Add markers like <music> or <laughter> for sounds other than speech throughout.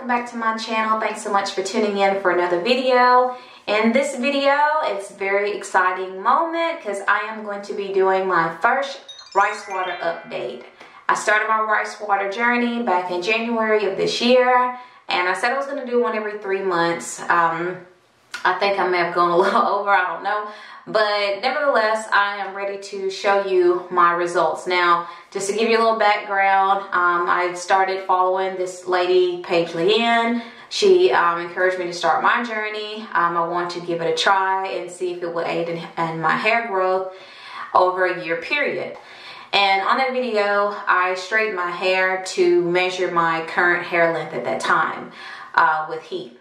back to my channel. Thanks so much for tuning in for another video. In this video, it's a very exciting moment because I am going to be doing my first rice water update. I started my rice water journey back in January of this year and I said I was going to do one every three months. Um, I think I may have gone a <laughs> little over, I don't know. But nevertheless, I am ready to show you my results. Now, just to give you a little background, um, I started following this lady, Paige Leanne. She um, encouraged me to start my journey. Um, I want to give it a try and see if it would aid in, in my hair growth over a year period. And on that video, I straightened my hair to measure my current hair length at that time uh, with heat.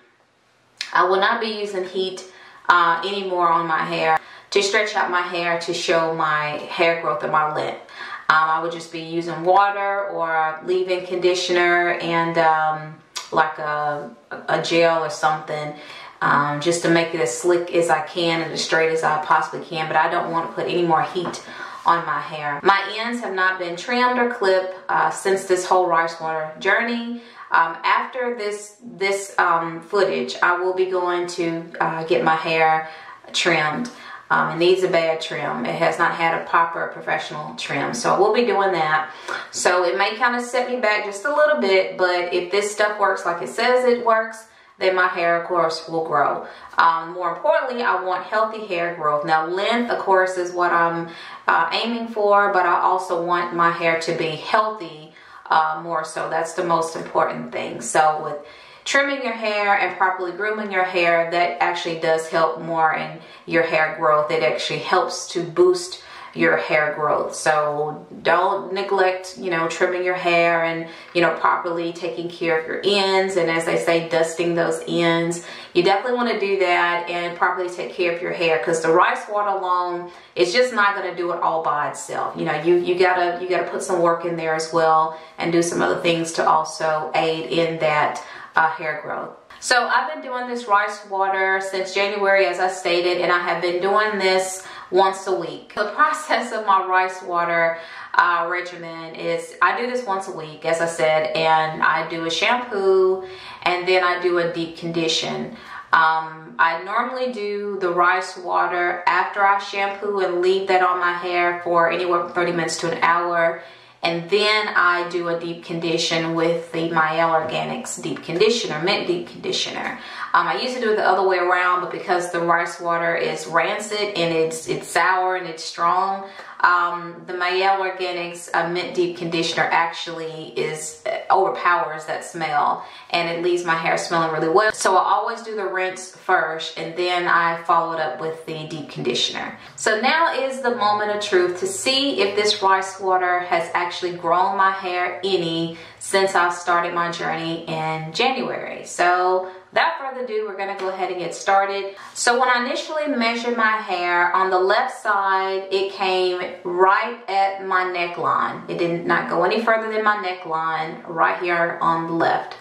I will not be using heat uh, anymore on my hair to stretch out my hair to show my hair growth and my length. Um, I would just be using water or leave-in conditioner and um, like a, a gel or something um, just to make it as slick as I can and as straight as I possibly can. But I don't want to put any more heat on my hair. My ends have not been trimmed or clipped uh, since this whole rice water journey. Um, after this this um, footage, I will be going to uh, get my hair trimmed. Um, it needs a bad trim. It has not had a proper professional trim. So we'll be doing that. So it may kind of set me back just a little bit, but if this stuff works like it says it works, then my hair, of course, will grow. Um, more importantly, I want healthy hair growth. Now, length, of course, is what I'm uh, aiming for, but I also want my hair to be healthy uh, more so. That's the most important thing. So with trimming your hair and properly grooming your hair, that actually does help more in your hair growth. It actually helps to boost your hair growth. So don't neglect, you know, trimming your hair and, you know, properly taking care of your ends. And as I say, dusting those ends. You definitely want to do that and properly take care of your hair because the rice water alone is just not going to do it all by itself. You know, you, you gotta, you gotta put some work in there as well and do some other things to also aid in that uh, hair growth. So I've been doing this rice water since January as I stated and I have been doing this once a week. The process of my rice water uh, regimen is I do this once a week as I said and I do a shampoo and then I do a deep condition. Um, I normally do the rice water after I shampoo and leave that on my hair for anywhere from 30 minutes to an hour and then I do a deep condition with the Mielle Organics deep conditioner, mint deep conditioner. Um, I used to do it the other way around, but because the rice water is rancid and it's it's sour and it's strong, um, the Mielle Organics uh, mint deep conditioner actually is uh, overpowers that smell and it leaves my hair smelling really well. So I always do the rinse first and then I follow it up with the deep conditioner. So now is the moment of truth to see if this rice water has actually grown my hair any since I started my journey in January. So without further ado, we're gonna go ahead and get started. So when I initially measured my hair, on the left side, it came right at my neckline. It did not go any further than my neckline, right here on the left.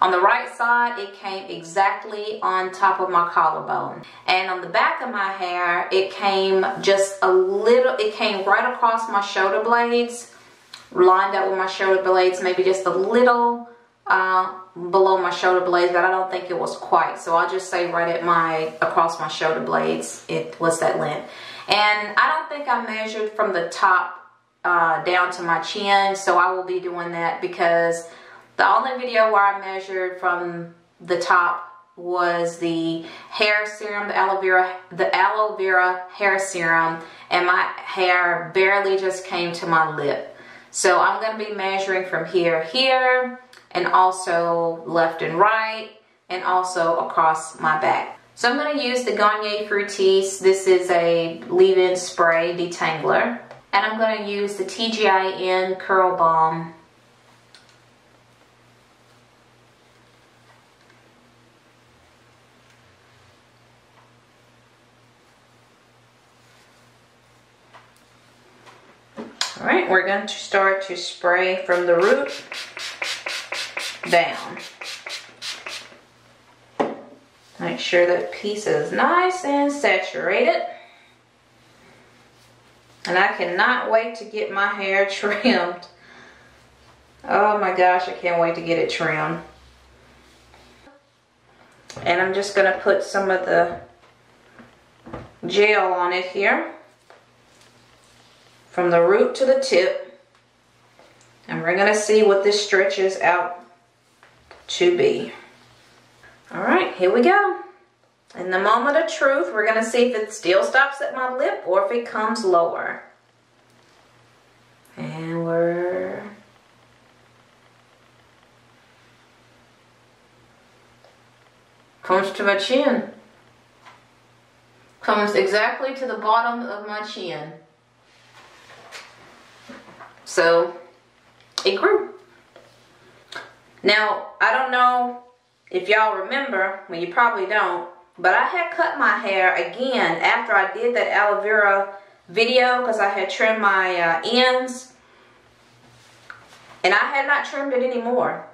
On the right side, it came exactly on top of my collarbone. And on the back of my hair, it came just a little, it came right across my shoulder blades, lined up with my shoulder blades, maybe just a little uh, below my shoulder blades, but I don't think it was quite. So I'll just say right at my, across my shoulder blades, it was that length. And I don't think I measured from the top uh, down to my chin, so I will be doing that because the only video where I measured from the top was the hair serum, the aloe vera, the aloe vera hair serum, and my hair barely just came to my lip. So I'm going to be measuring from here, here, and also left and right and also across my back. So I'm going to use the Garnier Fructis. This is a leave-in spray detangler. And I'm going to use the TGIN Curl Bomb All right, we're going to start to spray from the root down. Make sure that piece is nice and saturated. And I cannot wait to get my hair <laughs> trimmed. Oh my gosh, I can't wait to get it trimmed. And I'm just going to put some of the gel on it here. From the root to the tip. And we're going to see what this stretches out to be. All right, here we go. In the moment of truth, we're to see if it still stops at my lip or if it comes lower. And we're... Comes to my chin. Comes exactly to the bottom of my chin. So, it grew. Now, I don't know if y'all remember, well you probably don't, but I had cut my hair again after I did that aloe vera video because I had trimmed my uh, ends and I had not trimmed it anymore.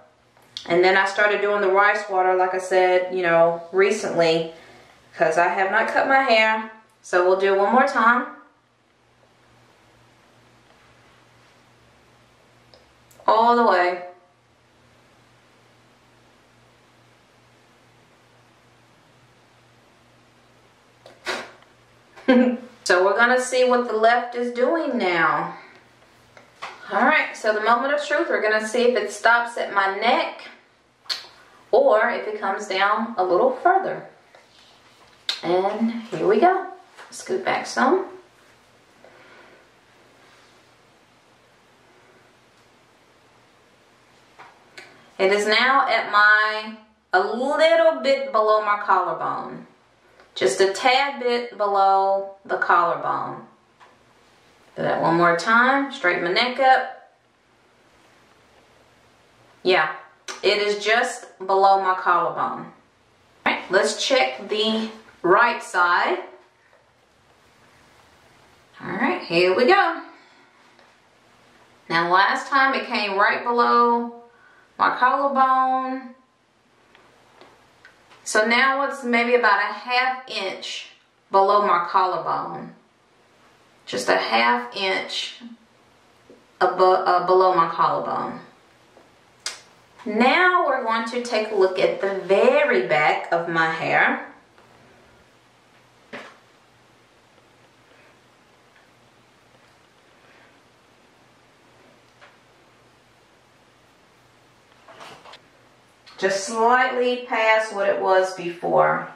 And then I started doing the rice water like I said, you know, recently because I have not cut my hair. So we'll do it one more time. All the way. <laughs> so we're gonna see what the left is doing now. All right, so the moment of truth, we're gonna see if it stops at my neck or if it comes down a little further. And here we go. Scoot back some. It is now at my, a little bit below my collarbone. Just a tad bit below the collarbone. Do that one more time. Straighten my neck up. Yeah, it is just below my collarbone. All right, let's check the right side. All right, here we go. Now last time it came right below my collarbone. So now it's maybe about a half inch below my collarbone. Just a half inch above, uh, below my collarbone. Now we're going to take a look at the very back of my hair. Just slightly past what it was before.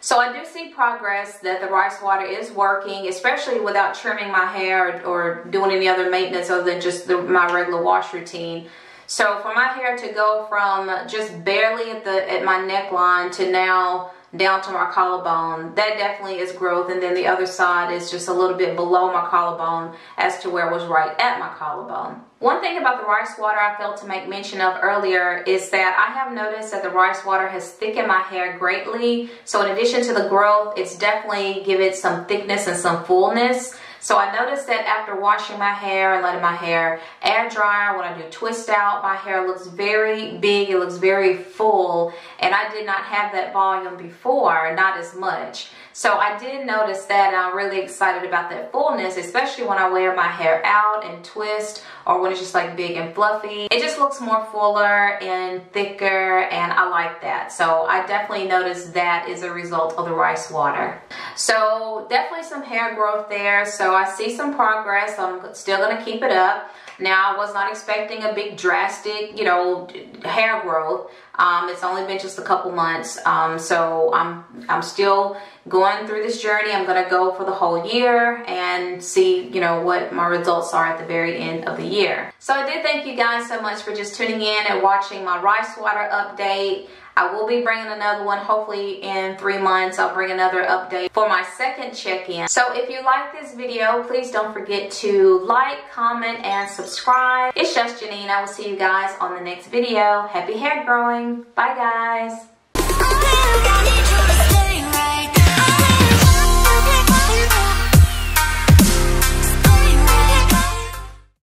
So I do see progress that the rice water is working, especially without trimming my hair or, or doing any other maintenance other than just the, my regular wash routine. So for my hair to go from just barely at the at my neckline to now down to my collarbone, that definitely is growth. And then the other side is just a little bit below my collarbone as to where it was right at my collarbone. One thing about the rice water I failed to make mention of earlier is that I have noticed that the rice water has thickened my hair greatly. So in addition to the growth, it's definitely give it some thickness and some fullness. So I noticed that after washing my hair and letting my hair air dry, when I do twist out, my hair looks very big, it looks very full, and I did not have that volume before, not as much. So I did notice that and I'm really excited about that fullness, especially when I wear my hair out and twist or when it's just like big and fluffy. It just looks more fuller and thicker and I like that. So I definitely noticed that is a result of the rice water. So definitely some hair growth there. So I see some progress. I'm still gonna keep it up. Now, I was not expecting a big drastic, you know, hair growth. Um, it's only been just a couple months. Um, so I'm, I'm still going through this journey. I'm going to go for the whole year and see, you know, what my results are at the very end of the year. So I did thank you guys so much for just tuning in and watching my rice water update. I will be bringing another one hopefully in three months. I'll bring another update for my second check-in. So if you like this video, please don't forget to like, comment, and subscribe. It's just Jenene. I will see you guys on the next video. Happy hair growing. Bye guys.